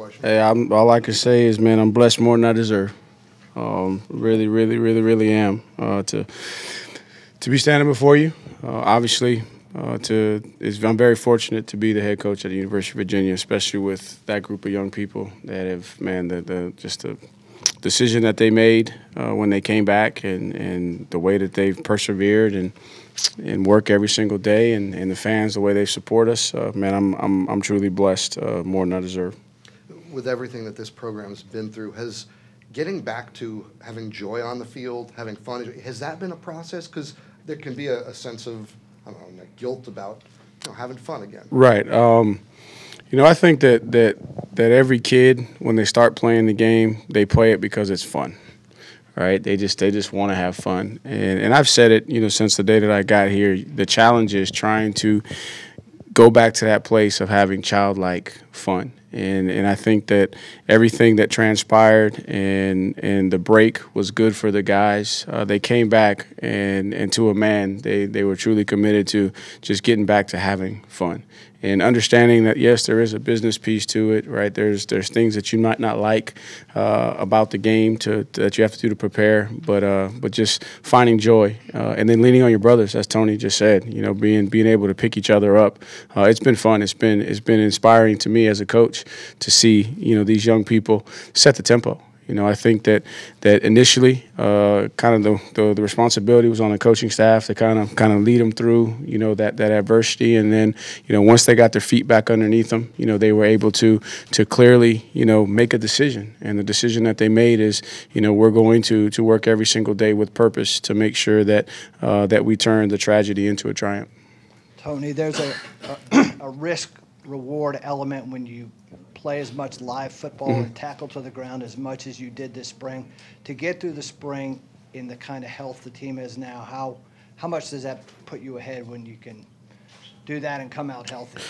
question. Hey, I'm, all I can say is, man, I'm blessed more than I deserve. Um, really, really, really, really am uh, to to be standing before you. Uh, obviously, uh, to I'm very fortunate to be the head coach at the University of Virginia, especially with that group of young people that have, man, the, the just the decision that they made uh, when they came back and, and the way that they've persevered and and work every single day and, and the fans the way they support us uh, man I'm, I'm, I'm truly blessed uh, more than I deserve with everything that this program's been through has getting back to having joy on the field having fun has that been a process because there can be a, a sense of know, guilt about you know, having fun again right um, you know, I think that that that every kid when they start playing the game, they play it because it's fun. Right? They just they just want to have fun. And and I've said it, you know, since the day that I got here, the challenge is trying to go back to that place of having childlike fun. And and I think that everything that transpired and and the break was good for the guys. Uh, they came back and and to a man, they they were truly committed to just getting back to having fun and understanding that yes, there is a business piece to it, right? There's there's things that you might not like uh, about the game to, to, that you have to do to prepare, but uh, but just finding joy uh, and then leaning on your brothers, as Tony just said. You know, being being able to pick each other up. Uh, it's been fun. It's been it's been inspiring to me as a coach to see you know these young people set the tempo. You know, I think that that initially, uh, kind of the, the, the responsibility was on the coaching staff to kind of kind of lead them through, you know, that that adversity, and then you know once they got their feet back underneath them, you know, they were able to to clearly, you know, make a decision, and the decision that they made is, you know, we're going to to work every single day with purpose to make sure that uh, that we turn the tragedy into a triumph. Tony, there's a, a, a risk reward element when you play as much live football mm-hmm. and tackle to the ground as much as you did this spring. To get through the spring in the kind of health the team is now, how how much does that put you ahead when you can do that and come out healthy?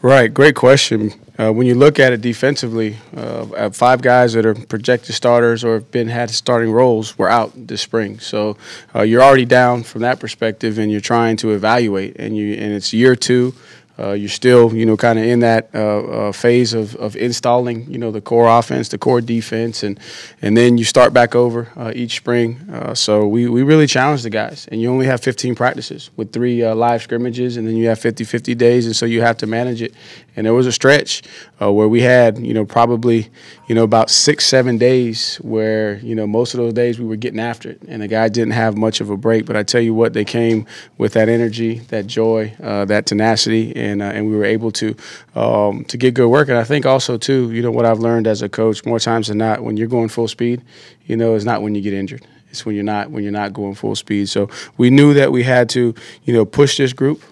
Right, great question. Uh, when you look at it defensively, uh, five guys that are projected starters or have been had starting roles were out this spring. So uh, you're already down from that perspective, and you're trying to evaluate. And you and it's year two uh, you're still, you know, kind of in that uh, uh, phase of, of installing, you know, the core offense, the core defense, and and then you start back over uh, each spring. Uh, so we, we really challenge the guys, and you only have 15 practices with three uh, live scrimmages, and then you have 50-50 days, and so you have to manage it. And there was a stretch where we had, you know, probably, you know, about six, seven days where, you know, most of those days we were getting after it, and the guy didn't have much of a break. But I tell you what, they came with that energy, that joy, that tenacity and uh, and we were able to um, to get good work. And I think also too, you know, what I've learned as a coach more times than not, when you're going full speed, you know, it's not when you get injured. It's when you're not when you're not going full speed. So we knew that we had to, you know, push this group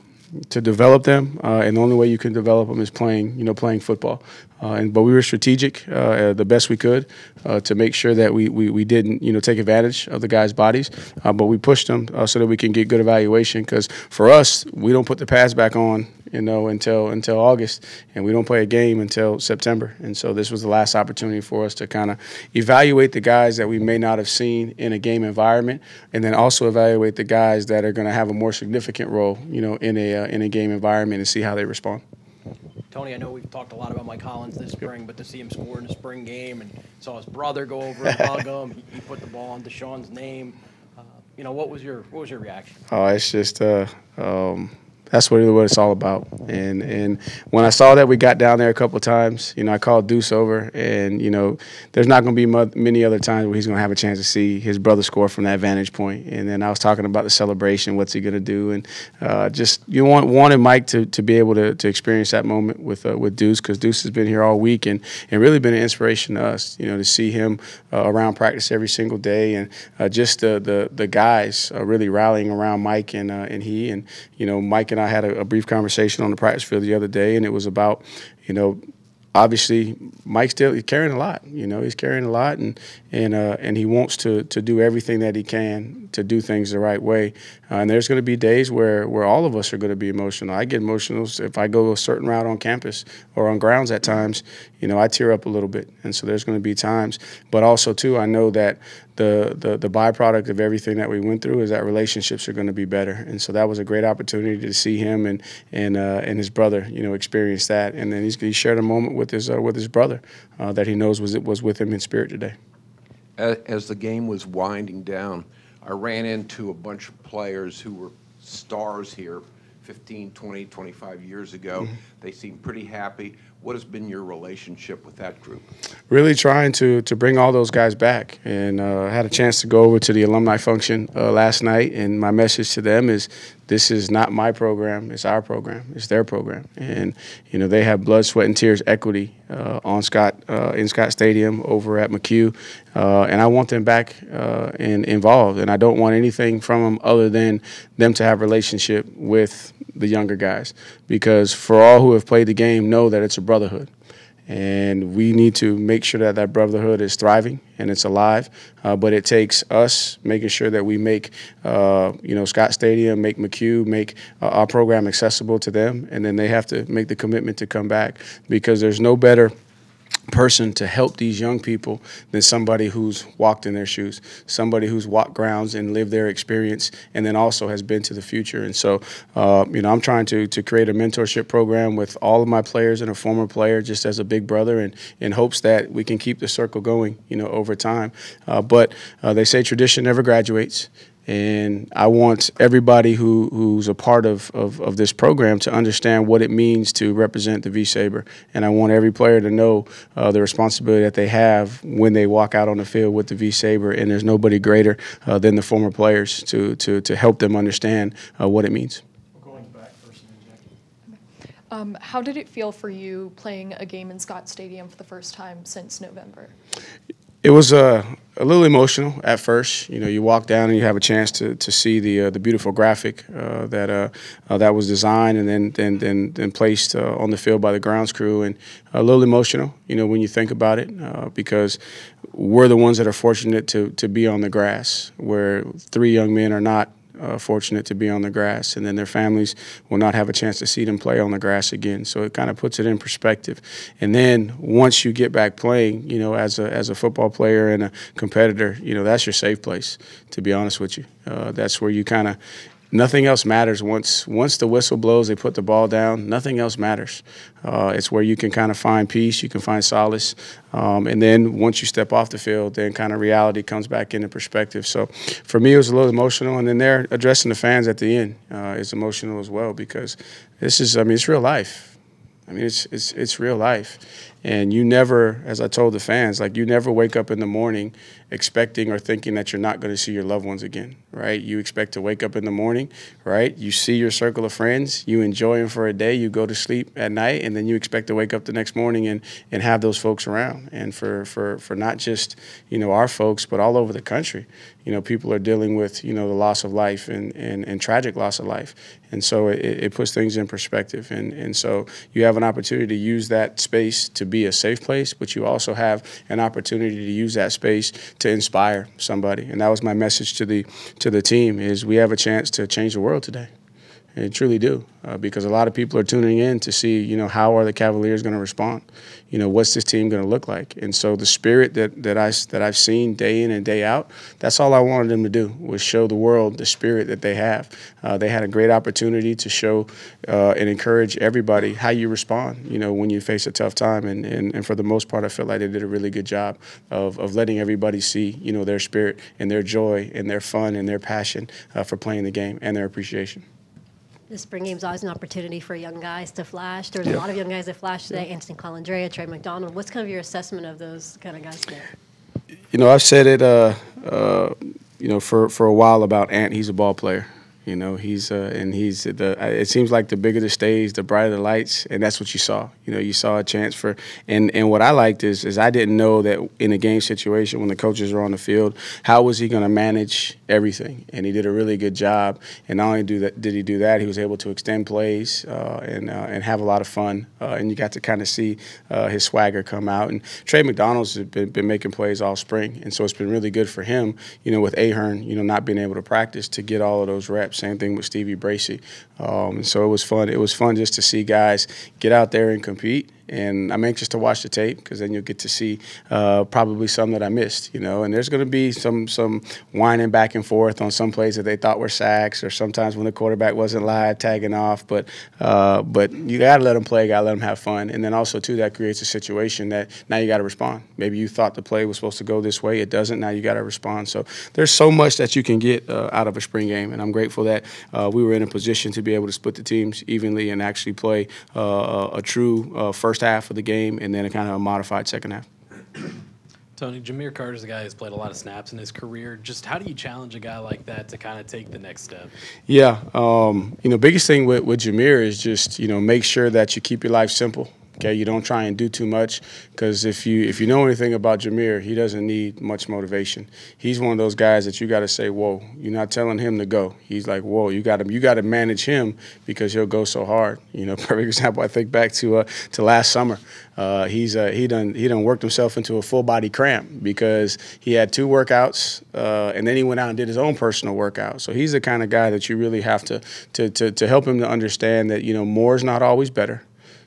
to develop them, uh, and the only way you can develop them is playing, you know, playing football. Uh, and but we were strategic uh, the best we could uh, to make sure that we, we, we didn't, you know, take advantage of the guys' bodies, uh, but we pushed them uh, so that we can get good evaluation. Because for us, we don't put the pads back on, you know, until until August, and we don't play a game until September. And so this was the last opportunity for us to kind of evaluate the guys that we may not have seen in a game environment, and then also evaluate the guys that are going to have a more significant role, you know, in a in a game environment and see how they respond. Tony, I know we've talked a lot about Mike Hollins this spring, but to see him score in the spring game and saw his brother go over and hug him, he, he, put the ball on D'Sean's name. Uh, you know, what was your what was your reaction? Oh, it's just uh, um, that's what, what it's all about. And and when I saw that we got down there a couple times, you know, I called Deuce over, and you know, there's not going to be many other times where he's going to have a chance to see his brother score from that vantage point. And then I was talking about the celebration, what's he going to do, and uh, just you want wanted Mike to, to be able to, to experience that moment with uh, with Deuce because Deuce has been here all week and and really been an inspiration to us. You know, to see him uh, around practice every single day, and uh, just the the the guys really rallying around Mike and uh, and he, and you know, Mike and I had a, a, brief conversation on the practice field the other day, and it was about, you know, obviously Mike's still carrying a lot. You know, he's carrying a lot, and and uh, and he wants to to do everything that he can to do things the right way. Uh, and there's going to be days where where all of us are going to be emotional. I get emotional if I go a certain route on campus or on grounds at times. You know, I tear up a little bit, and so there's going to be times. But also too, I know that the, the the byproduct of everything that we went through is that relationships are going to be better, and so that was a great opportunity to see him and and uh, and his brother, you know, experience that, and then he's, he shared a moment with his uh, with his brother uh, that he knows was was with him in spirit today. As the game was winding down, I ran into a bunch of players who were stars here 15, 20, 25 years ago. They seemed pretty happy. What has been your relationship with that group? really trying to to bring all those guys back. And uh, I had a chance to go over to the alumni function uh, last night, and my message to them is, this is not my program; it's our program, it's their program. And you know they have blood, sweat, and tears equity uh, on Scott uh, in Scott Stadium over at McCue, uh, and I want them back uh, and involved. And I don't want anything from them other than them to have relationship with the younger guys, because for all who have played the game know that it's a brotherhood. And we need to make sure that that brotherhood is thriving and it's alive. Uh, but it takes us making sure that we make, uh, you know, Scott Stadium, make McCue, make uh, our program accessible to them, and then they have to make the commitment to come back. Because there's no better person to help these young people than somebody who's walked in their shoes, somebody who's walked grounds and lived their experience, and then also has been to the future. And so, uh, you know, I'm trying to to create a mentorship program with all of my players and a former player, just as a big brother, and in hopes that we can keep the circle going, you know, over time. Uh, but uh, they say tradition never graduates. And I want everybody who, who's a part of, of, of this program to understand what it means to represent the V Sabre. And I want every player to know uh, the responsibility that they have when they walk out on the field with the V Sabre. And there's nobody greater uh, than the former players to, to, to help them understand uh, what it means. Going back first and then Jackie. Um, how did it feel for you playing a game in Scott Stadium for the first time since November? It was uh, a little emotional at first. You know, you walk down and you have a chance to, to see the uh, the beautiful graphic uh, that uh, uh, that was designed and then then then, then placed uh, on the field by the grounds crew, and a little emotional. You know, when you think about it, because we're the ones that are fortunate to to be on the grass, where three young men are not uh, fortunate to be on the grass, and then their families will not have a chance to see them play on the grass again. So it kind of puts it in perspective. And then once you get back playing, you know, as a as a football player and a competitor, you know, that's your safe place. To be honest with you, uh, that's where you kind of. Nothing else matters once once the whistle blows. They put the ball down. Nothing else matters. Uh, it's where you can kind of find peace. You can find solace, um, and then once you step off the field, then kind of reality comes back into perspective. So, for me, it was a little emotional, and then they're addressing the fans at the end uh, is emotional as well because this is, I mean, it's real life. I mean, it's it's it's real life, and you never, as I told the fans, like you never wake up in the morning expecting or thinking that you're not going to see your loved ones again, right? You expect to wake up in the morning, right? You see your circle of friends, you enjoy them for a day, you go to sleep at night, and then you expect to wake up the next morning and and have those folks around. And for for for not just you know our folks, but all over the country, you know, people are dealing with you know the loss of life and and, and tragic loss of life, and so it, it puts things in perspective. And and so you have an opportunity to use that space to be a safe place, but you also have an opportunity to use that space to inspire somebody. And that was my message to the to the team: is we have a chance to change the world today. They truly do, uh, because a lot of people are tuning in to see, you know, how are the Cavaliers going to respond? You know, what's this team going to look like? And so the spirit that that I that I've seen day in and day out, that's all I wanted them to do was show the world the spirit that they have. Uh, they had a great opportunity to show uh, and encourage everybody how you respond. You know, when you face a tough time, and, and and for the most part, I felt like they did a really good job of of letting everybody see, you know, their spirit and their joy and their fun and their passion uh, for playing the game and their appreciation. The spring game's always an opportunity for young guys to flash. There's a lot of young guys that flashed today. Anthony Colandrea, Trey McDonald. What's kind of your assessment of those kind of guys today? You know, I've said it, uh, uh, you know, for, for a while about Ant. He's a ball player. You know, he's uh, and he's the. It seems like the bigger the stage, the brighter the lights, and that's what you saw. You know, you saw a chance for. And and what I liked is is I didn't know that in a game situation when the coaches are on the field, how was he going to manage everything? And he did a really good job. And not only do that, did he do that, he was able to extend plays uh, and uh, and have a lot of fun. Uh, and you got to kind of see uh, his swagger come out. And Trey McDonald's been, been making plays all spring, and so it's been really good for him. You know, with Ahern, you know, not being able to practice to get all of those reps. Same thing with Stevie Bracy. Um, so it was fun. It was fun just to see guys get out there and compete and I'm anxious to watch the tape because then you'll get to see uh, probably some that I missed, you know. And there's going to be some some whining back and forth on some plays that they thought were sacks, or sometimes when the quarterback wasn't live tagging off. But uh, but you got to let them play, got to let them have fun, and then also too that creates a situation that now you got to respond. Maybe you thought the play was supposed to go this way, it doesn't. Now you got to respond. So there's so much that you can get uh, out of a spring game, and I'm grateful that uh, we were in a position to be able to split the teams evenly and actually play uh, a, true uh, first half of the game and then a kind of a modified second half. Tony, Jahmeer Carter's a guy who's played a lot of snaps in his career. Just how do you challenge a guy like that to kind of take the next step? Yeah, um, you know, biggest thing with, with Jahmeer is just you know make sure that you keep your life simple. Okay, you don't try and do too much because if you if you know anything about Jahmeer, he doesn't need much motivation. He's one of those guys that you got to say, "Whoa!" You're not telling him to go. He's like, "Whoa!" You got to you got to manage him because he'll go so hard. You know, perfect example. I think back to uh, to last summer. Uh, he's uh, he done he done worked himself into a full body cramp because he had two workouts uh, and then he went out and did his own personal workout. So he's the kind of guy that you really have to to to, to help him to understand that you know more is not always better.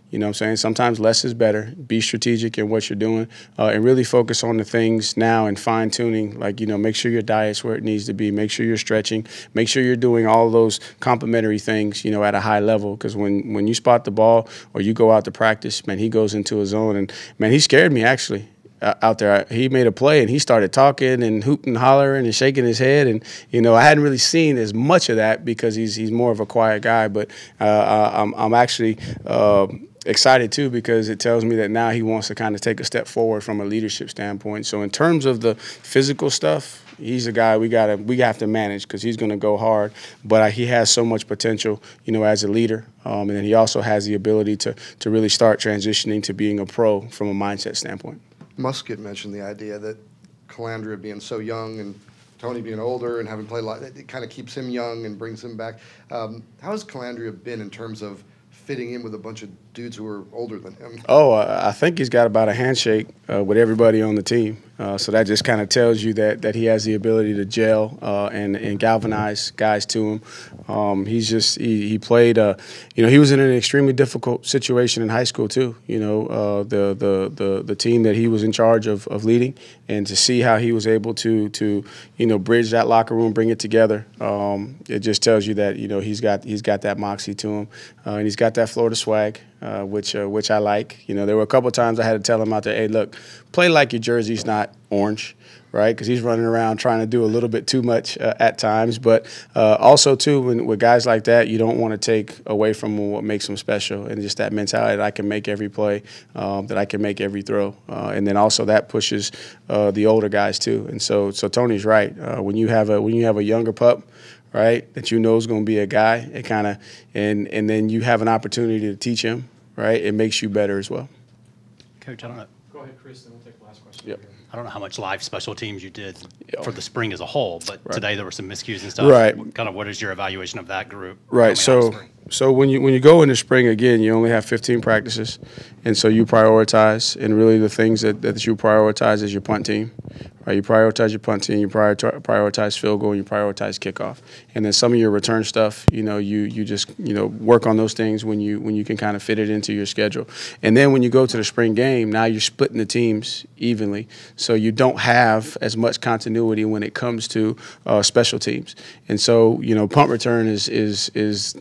You know what I'm saying? Sometimes less is better. Be strategic in what you're doing uh, and really focus on the things now and fine tuning. Like, you know, make sure your diet's where it needs to be. Make sure you're stretching. Make sure you're doing all those complementary things, you know, at a high level. Because when, when you spot the ball or you go out to practice, man, he goes into a zone. And, man, he scared me actually uh, out there. He made a play and he started talking and hooting hollering and shaking his head. And you know, I hadn't really seen as much of that because he's he's more of a quiet guy. But uh, I'm I'm actually. Uh, excited too because it tells me that now he wants to kind of take a step forward from a leadership standpoint. So in terms of the physical stuff, he's a guy we gotta we have to manage because he's going to go hard. But uh, he has so much potential, you know, as a leader, um, and then he also has the ability to to really start transitioning to being a pro from a mindset standpoint. Muskett mentioned the idea that Colandrea being so young and Tony being older and having played a lot, it kind of keeps him young and brings him back. Um, how has Colandrea been in terms of fitting in with a bunch of dudes who are older than him? Oh, I think he's got about a handshake uh, with everybody on the team. Uh, so that just kind of tells you that that he has the ability to gel uh, and and galvanize guys to him. Um, he's just he, he played. Uh, you know, he was in an extremely difficult situation in high school too. You know, uh, the the the the team that he was in charge of of leading, and to see how he was able to to you know bridge that locker room, bring it together. Um, it just tells you that you know he's got he's got that moxie to him, uh, and he's got that Florida swag uh, which uh, which I like. You know, there were a couple times I had to tell him out there, "Hey, look, play like your jersey's not orange." Right, because he's running around trying to do a little bit too much uh, at times, but uh, also too, when, with guys like that, you don't want to take away from what makes them special, and just that mentality that I can make every play, um, that I can make every throw, uh, and then also that pushes uh, the older guys too. And so, so Tony's right. when you have a when you have a younger pup right? That you know is going to be a guy. It kind of and and then you have an opportunity to teach him, right? It makes you better as well. Coach, I don't know. Go ahead, Chris, then we'll take the last question. Yep. I don't know how much live special teams you did Yeah. for the spring as a whole, but Right. today there were some miscues and stuff. Right. Kind of what is your evaluation of that group? Right. coming out of So spring? So when you when you go into spring again, you only have 15 practices, and so you prioritize. And really, the things that, that you prioritize is your punt team. Right. You prioritize your punt team. You prioritize, prioritize field goal. And you prioritize kickoff. And then some of your return stuff, you know, you you just you know work on those things when you when you can kind of fit it into your schedule. And then when you go to the spring game, now you're splitting the teams evenly, so you don't have as much continuity when it comes to uh, special teams. And so you know, punt return is is is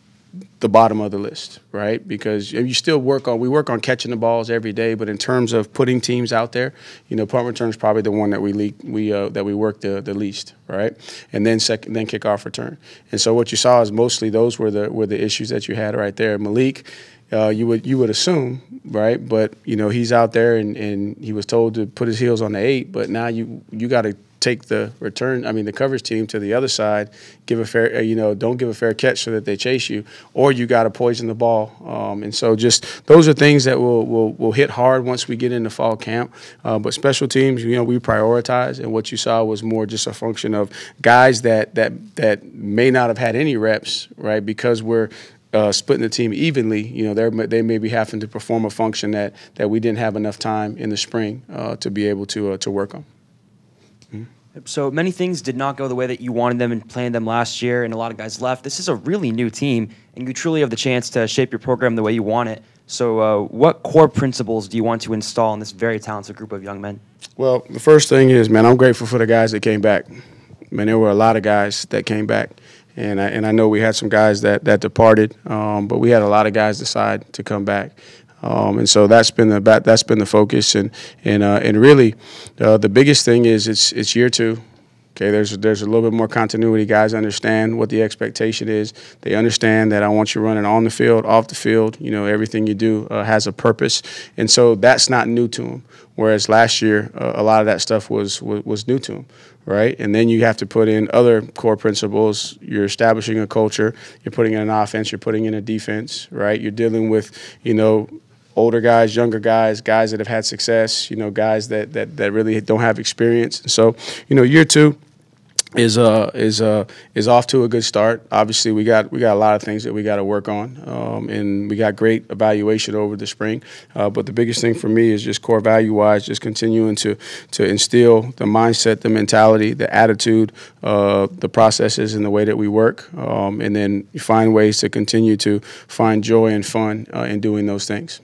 the bottom of the list, right? Because you still work on we work on catching the balls every day, but in terms of putting teams out there, you know, punt return is probably the one that we leak, we uh, that we work the, the least, right? And then second, then kickoff return. And so what you saw is mostly those were the were the issues that you had right there. Malik, uh, you would you would assume, right? But you know, he's out there and, and he was told to put his heels on the eight, but now you you got to take the return, I mean, the coverage team to the other side, give a fair, uh, you know, don't give a fair catch so that they chase you, or you got to poison the ball. Um, and so, just those are things that will will will hit hard once we get into fall camp. Uh, but special teams, you know, we prioritize, and what you saw was more just a function of guys that that that may not have had any reps, right? Because we're uh, splitting the team evenly, you know, they they may be having to perform a function that that we didn't have enough time in the spring uh, to be able to uh, to work on. So many things did not go the way that you wanted them and planned them last year, and a lot of guys left. This is a really new team, and you truly have the chance to shape your program the way you want it. So, uh, what core principles do you want to install in this very talented group of young men? Well, the first thing is, man, I'm grateful for the guys that came back. Man, there were a lot of guys that came back, and I, and I know we had some guys that that departed, um, but we had a lot of guys decide to come back. Um, and so that's been the that, that's been the focus, and and uh, and really, uh, the biggest thing is it's it's year two. Okay, there's there's a little bit more continuity. Guys understand what the expectation is. They understand that I want you running on the field, off the field. You know, everything you do uh, has a purpose, and so that's not new to them. Whereas last year, uh, a lot of that stuff was, was was new to them, right? And then you have to put in other core principles. You're establishing a culture. You're putting in an offense. You're putting in a defense, right? You're dealing with, you know, older guys, younger guys, guys that have had success, you know, guys that that, that really don't have experience. So, you know, year two is uh is uh is off to a good start. Obviously, we got we got a lot of things that we got to work on, um, and we got great evaluation over the spring. Uh, but the biggest thing for me is just core value wise, just continuing to to instill the mindset, the mentality, the attitude, uh, the processes, and the way that we work, um, and then find ways to continue to find joy and fun uh, in doing those things.